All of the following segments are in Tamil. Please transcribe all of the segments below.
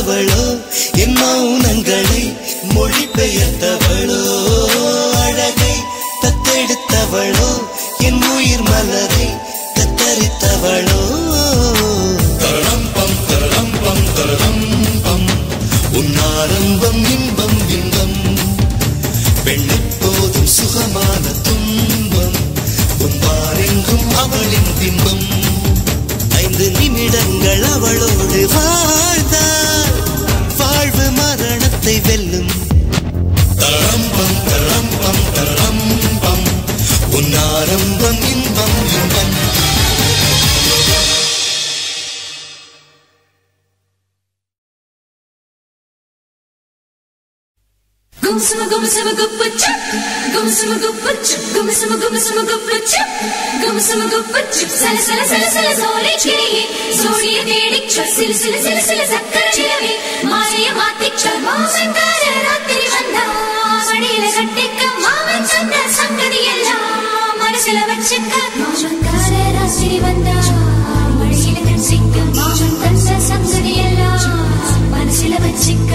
மலர்ந்தவளோ என் மௌனங்களை மொழிபெயர்த்தவளோ அழகை தத்தெடுத்தவளோ என் உயிர் மலரை தத்தரித்தவளோ. தரம்பம் தரம்பம் உன் ஆரம்பம் இன்பம் இன்பம். பெண்ணெப்போதும் சுகமான துன்பம் உன்பாரெங்கும் அவளின் பின்பம் ஐந்து நிமிடங்கள் அவளோடு வா. Gumsama gumsama guppachu, gumsama guppachu, gumsama gumsama guppachu, gumsama guppachu, sala sala sala sala சோலை கிளியே. சோழிய தேடிச்சு சிலு. சிலு சிலு சிலு சக்கர நிலவே மாலைய மாத்திச்சு மாமன்கார ராத்திரி வந்தா. மடியில கட்டிக்க மாமன் சொன்ன சங்கதி எல்லாம். மனசுல வச்சுக்க. மாமன்கார ராத்திரி வந்தா. மடியில கட்டிக்க மாமன் தந்த சங்கதி எல்லாம். மனசுல வச்சுக்க.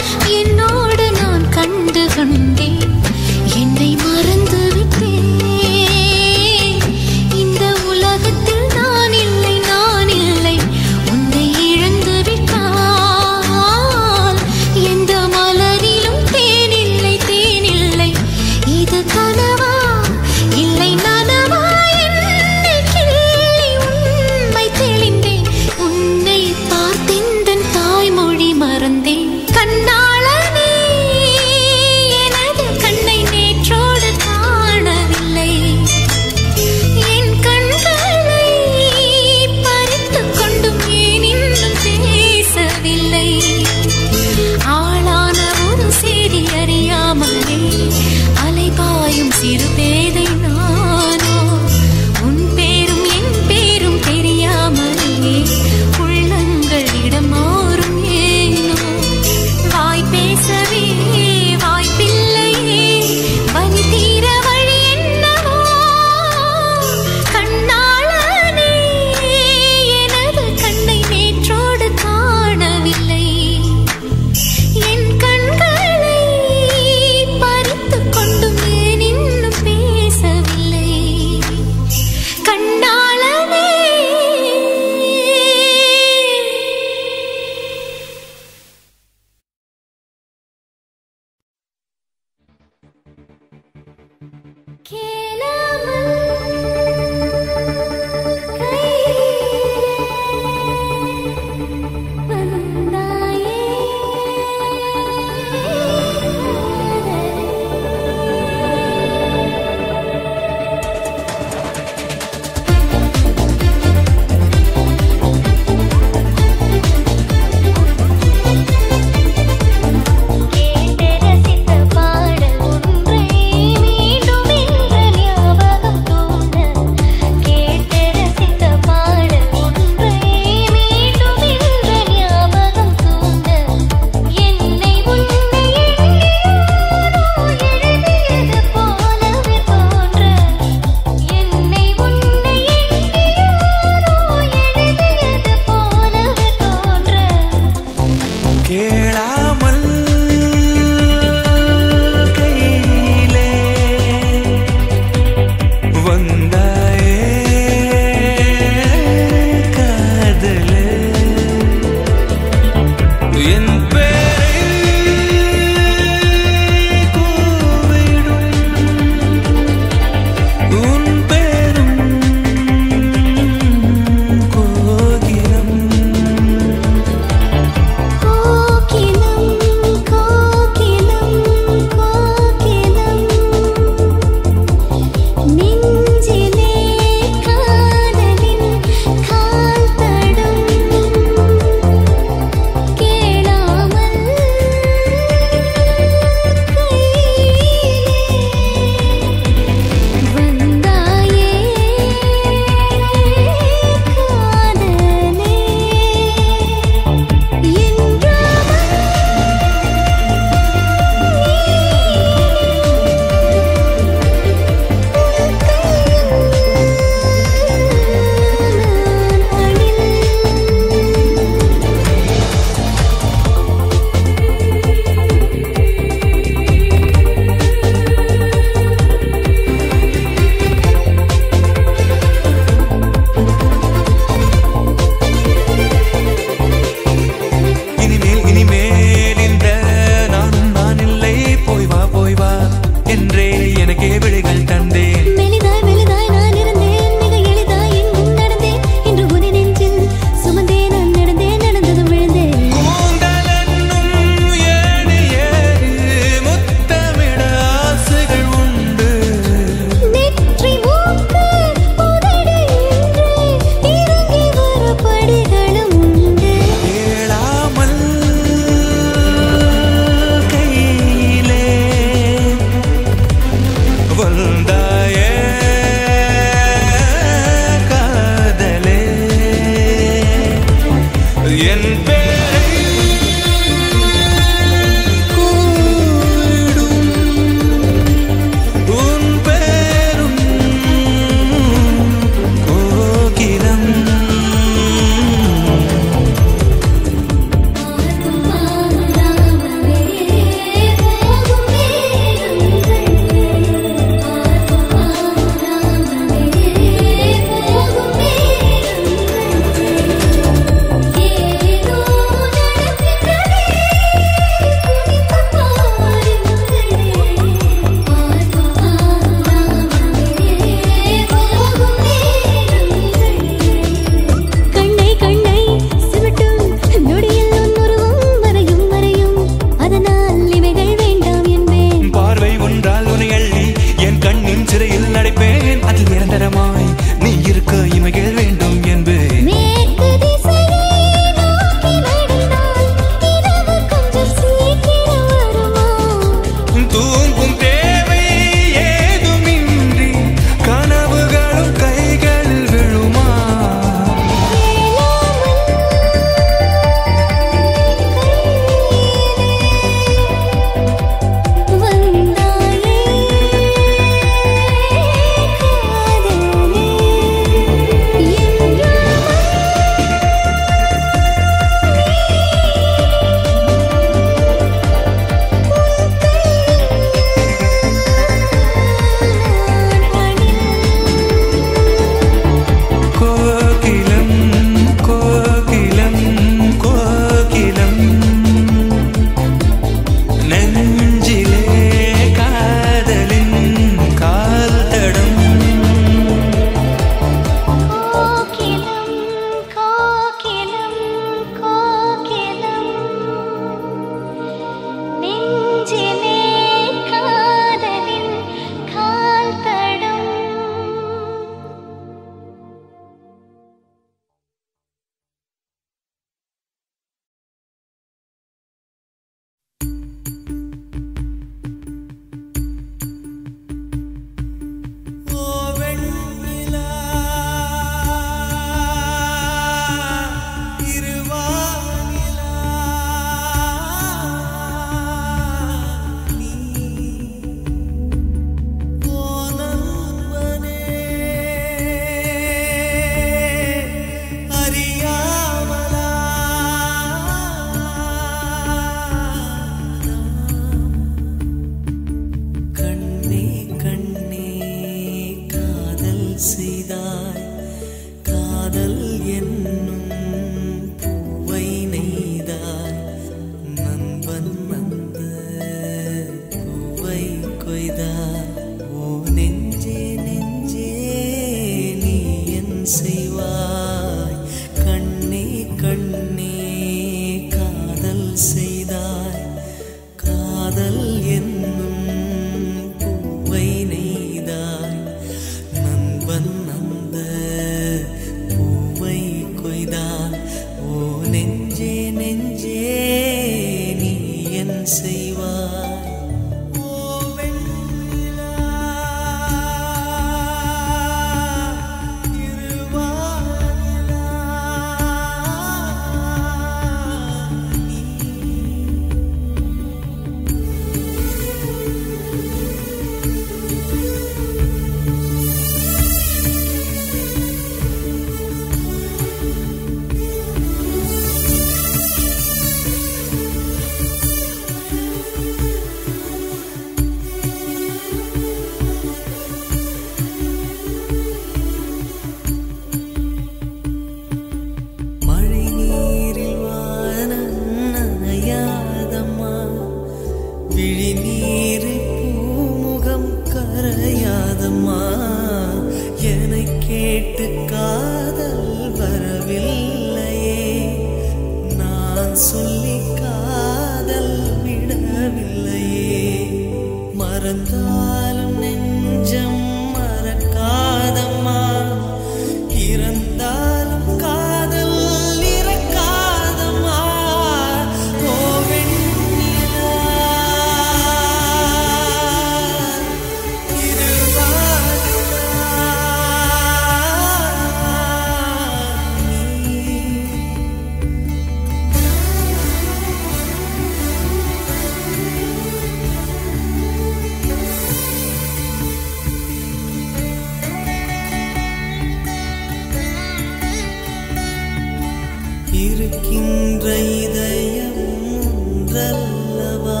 ஒற்றை இதயம் ஒன்றல்லவா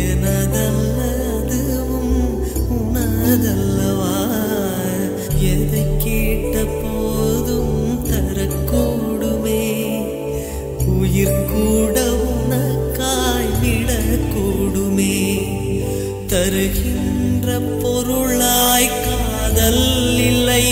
எனதல்லதுவும் உனதல்லவா? எதை கேட்ட போதும் தரக்கூடுமே? உயிர் கூட உனக்காய் விடக்கூடுமே தருகின்ற பொருளாய் காதல் இல்லை.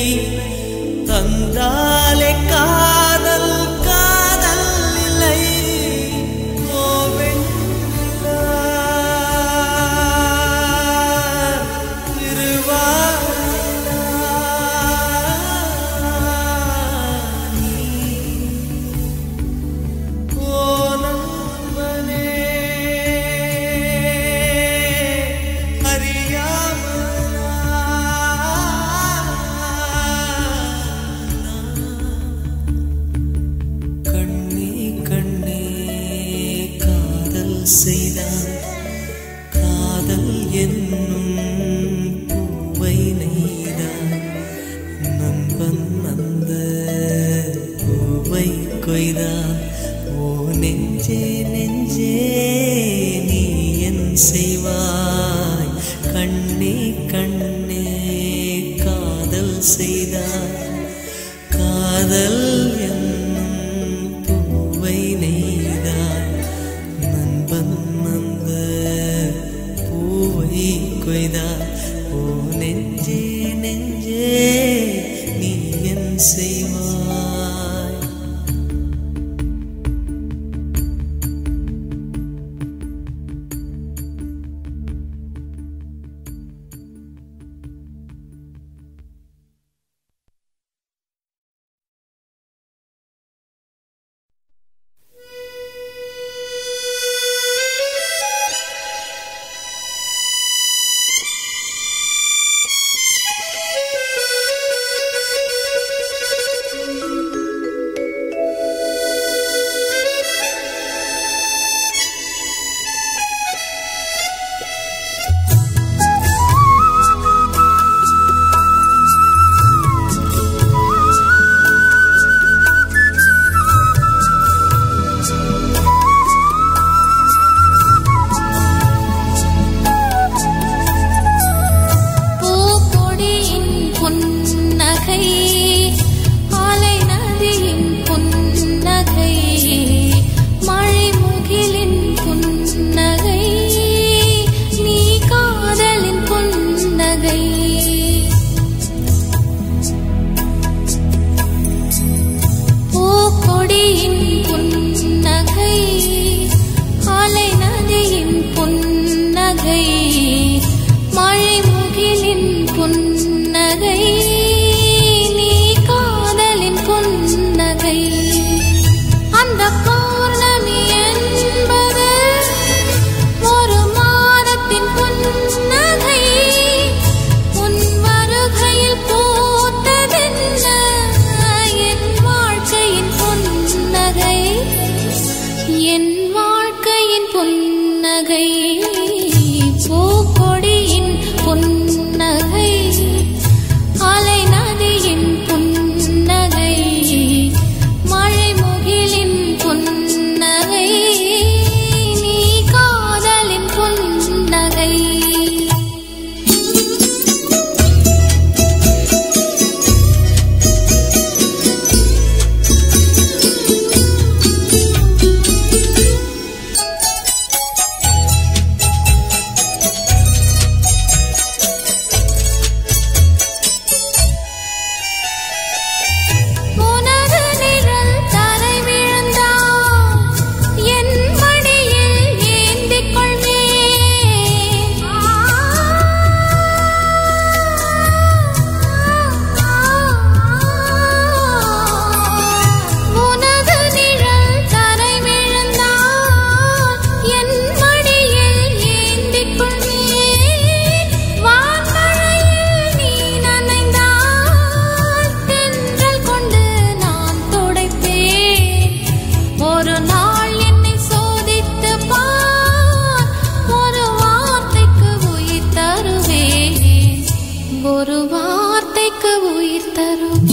ஒரு வார்த்தைக்கு உயிர் தரும்.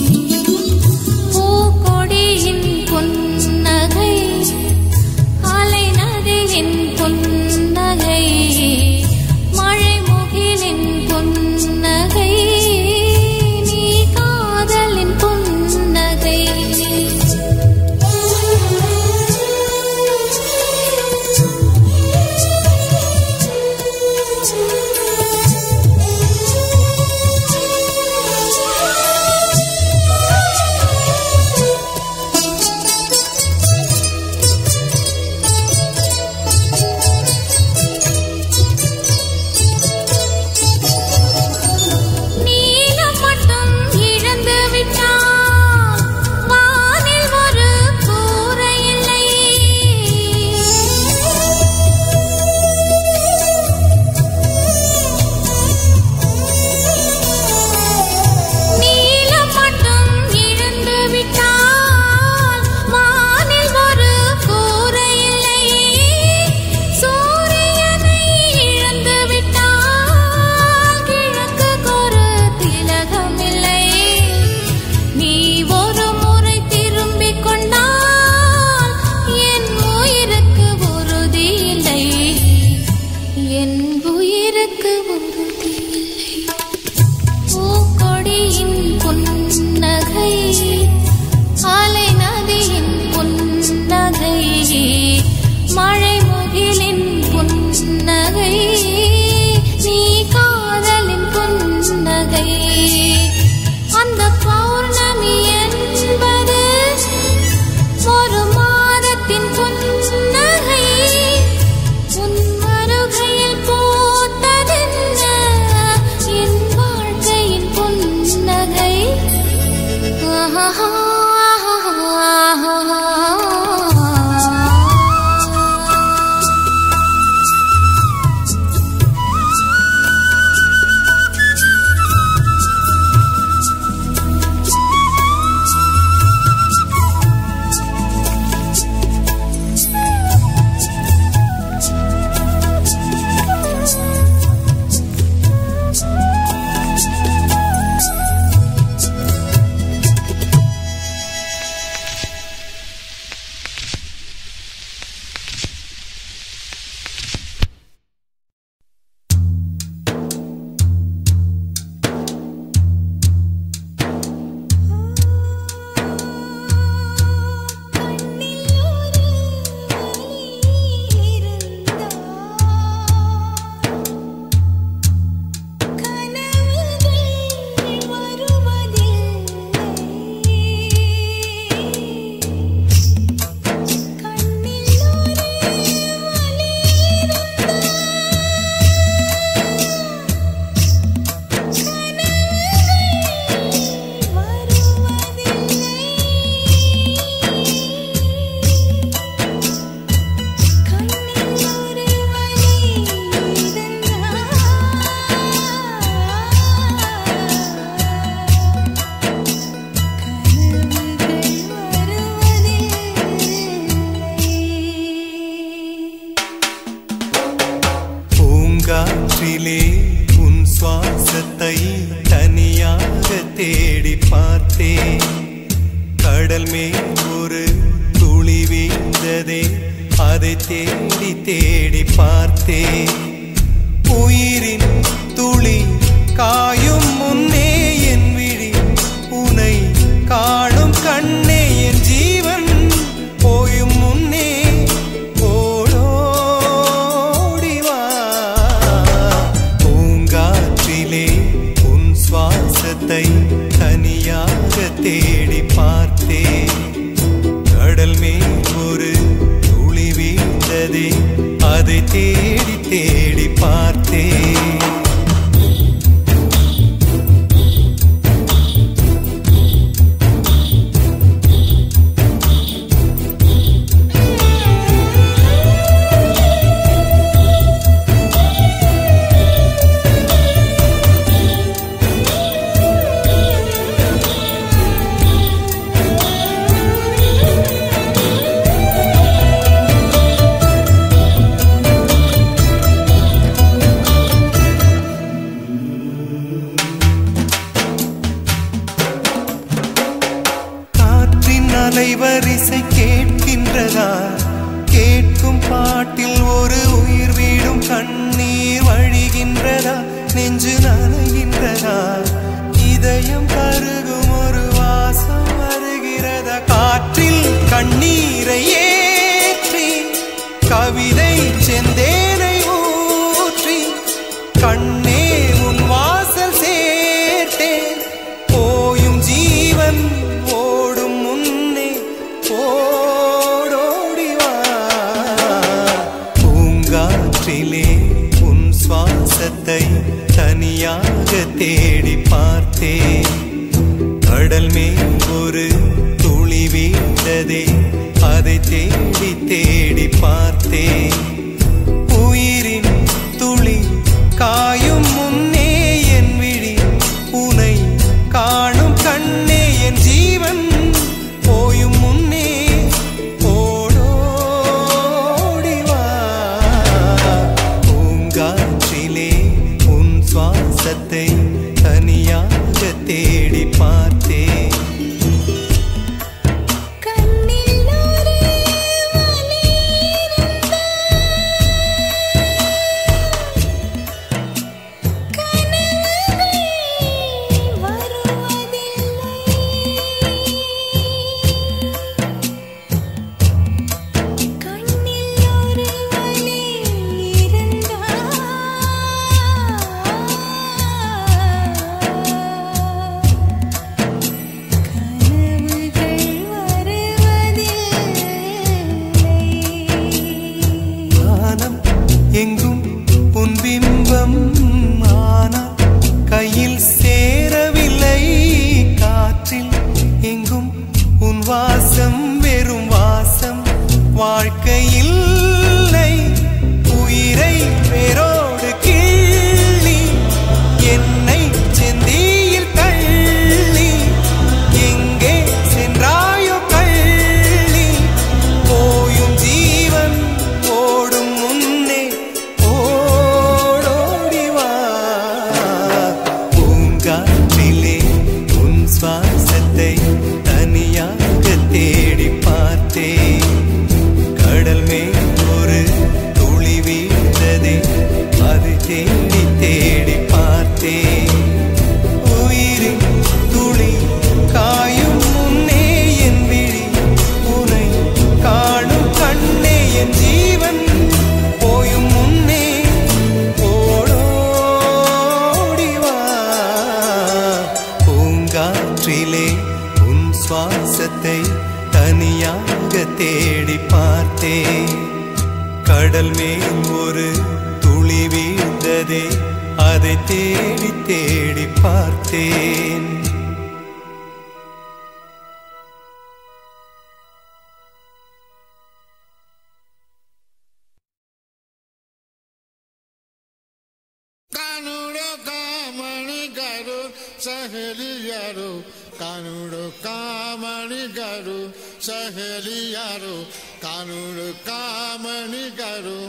ಸಹಲಿಯರು ಕಾನೂಡು ಕಾಮಣಿಗರು ಸಹಲಿಯರು ಕಾನೂಡು ಕಾಮಣಿಗರು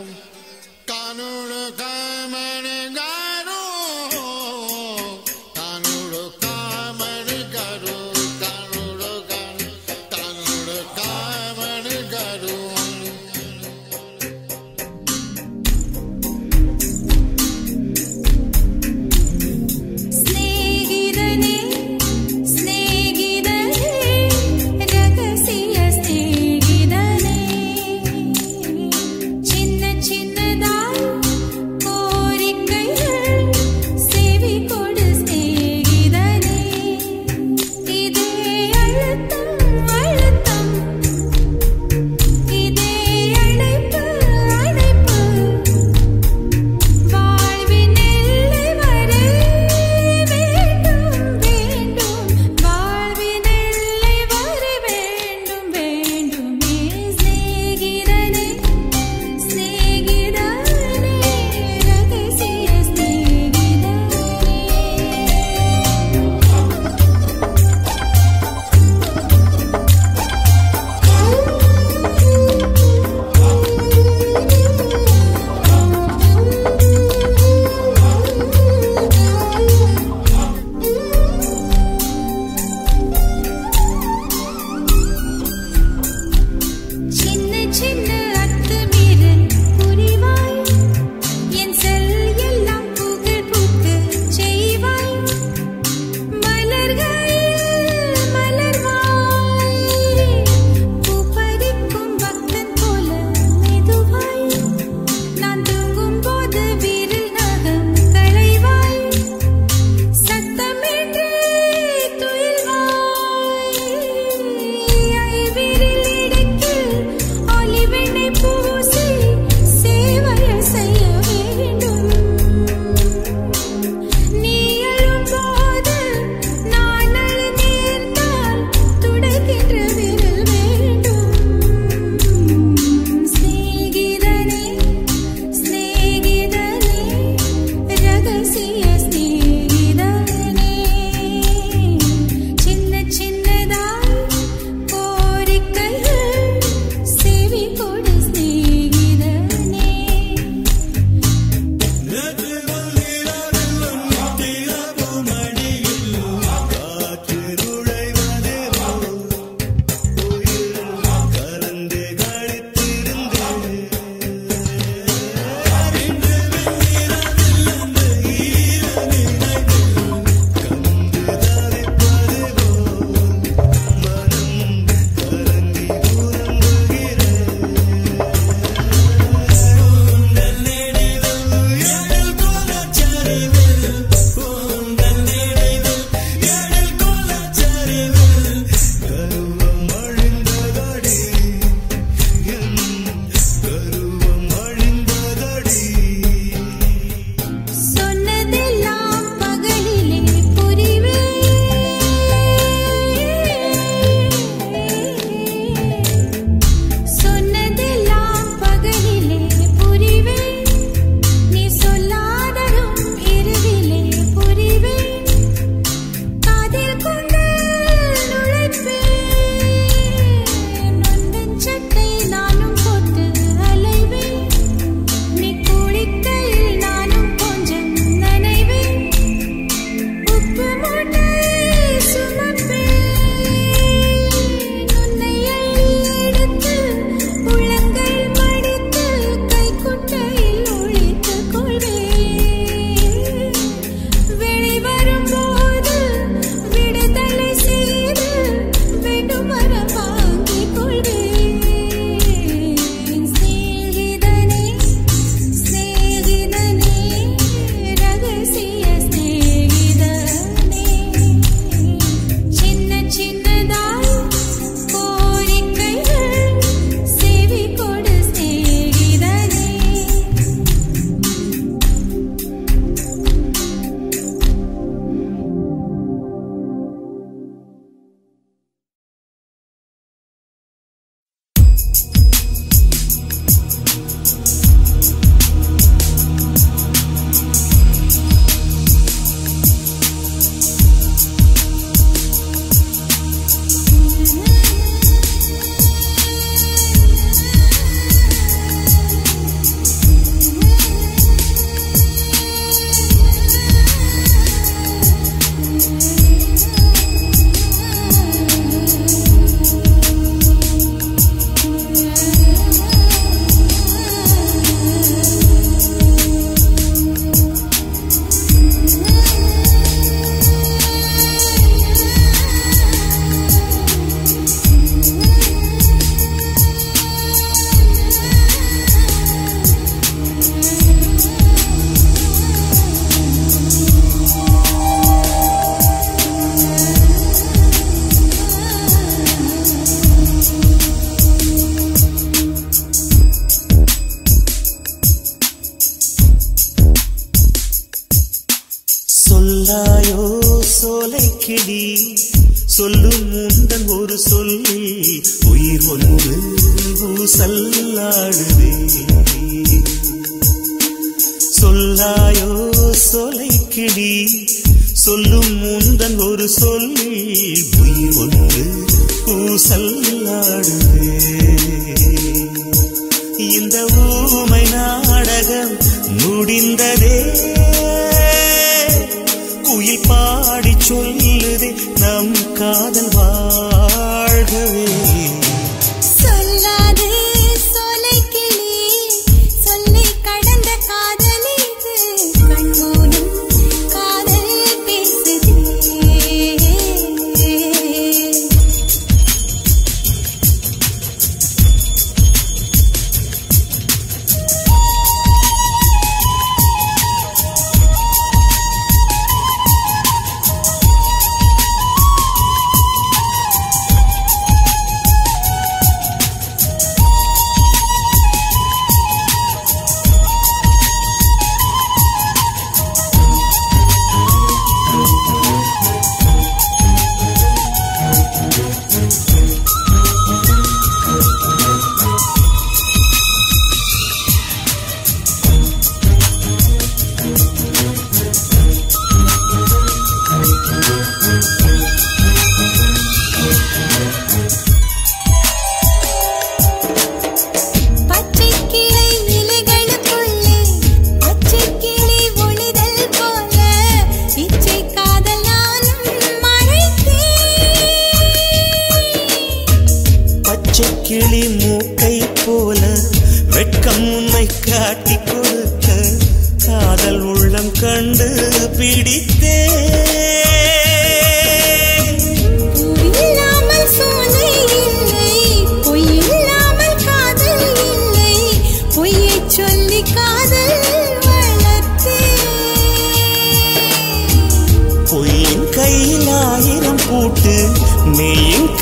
ಕಾನೂಡು ಕಾಮಣಿ காதல்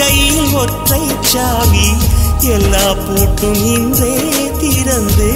கையில் ஒற்றை சாவி எல்லா பூட்டும் இன்றே திறந்தே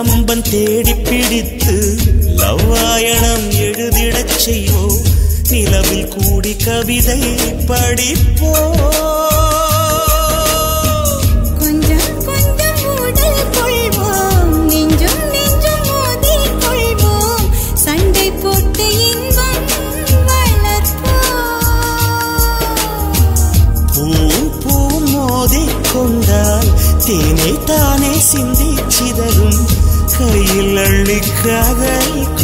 கம்பன் தேடி பிடித்து லவ்வாயணம் எழுதிடச் செய்யோ. நிலவில் கூடி கவிதை படிப்போ. அள்ளிக்கதல்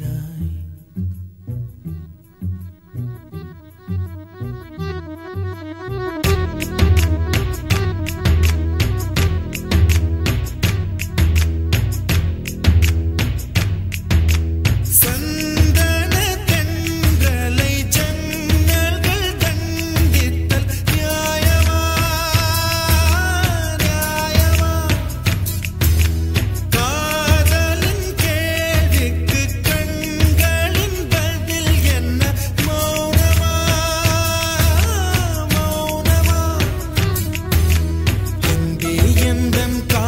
it. templar.